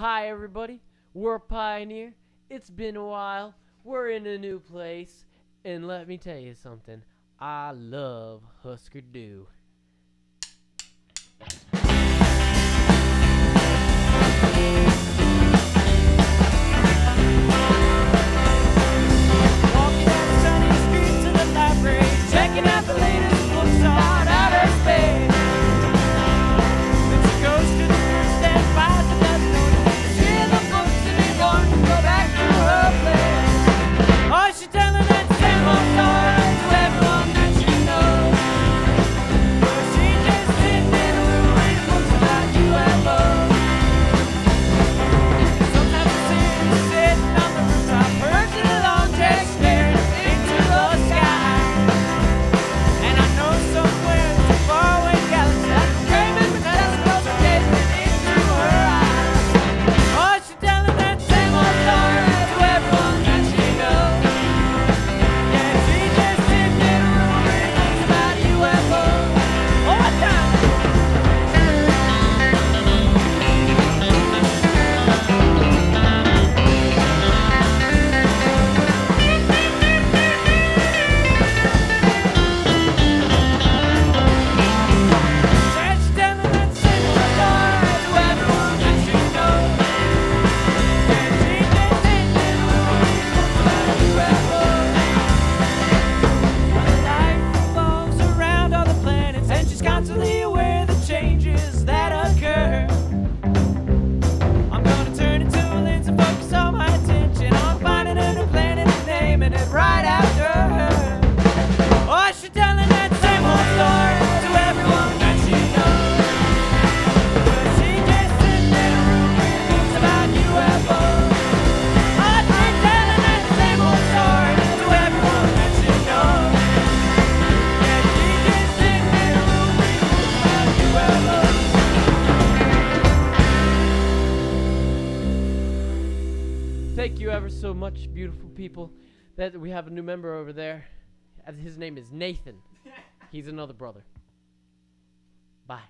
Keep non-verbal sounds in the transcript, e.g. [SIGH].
Hi, everybody. We're Pioneer. It's been a while. We're in a new place. And let me tell you something. I love Husker Du. Walking down the sunny street to the library, checking out the Thank you ever so much, beautiful people. That we have a new member over there. Uh, his name is Nathan. [LAUGHS] He's another brother. Bye.